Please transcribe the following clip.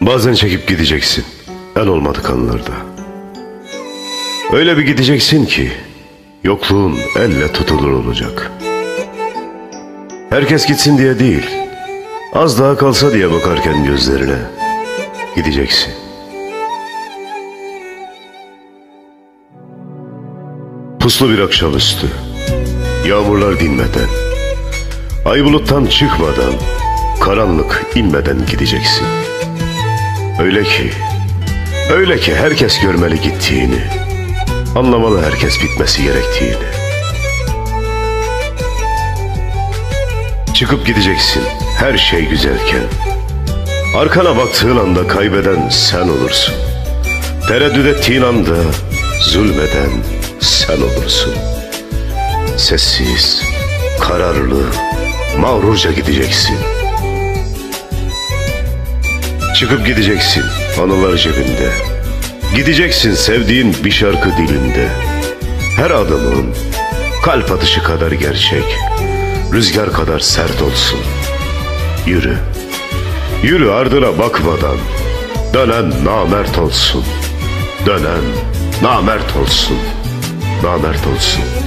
Bazen çekip gideceksin. En olmadık anlarda. Öyle bir gideceksin ki yokluğun elle tutulur olacak. Herkes gitsin diye değil, az daha kalsa diye bakarken gözlerine gideceksin. Puslu bir akşamüstü, yağmurlar dinmeden, ay buluttan çıkmadan, karanlık inmeden gideceksin. Öyle ki, öyle ki herkes görmeli gittiğini, anlamalı herkes bitmesi gerektiğini. Çıkıp gideceksin her şey güzelken. Arkana baktığın anda kaybeden sen olursun. Tereddüt ettiğin anda zulmeden sen olursun. Sessiz, kararlı, mağrurca gideceksin. Çıkıp gideceksin anılar cebinde. Gideceksin sevdiğin bir şarkı dilinde. Her adımın kalp atışı kadar gerçek, rüzgar kadar sert olsun. Yürü, yürü ardına bakmadan, dönen namert olsun. Dönen namert olsun, namert olsun.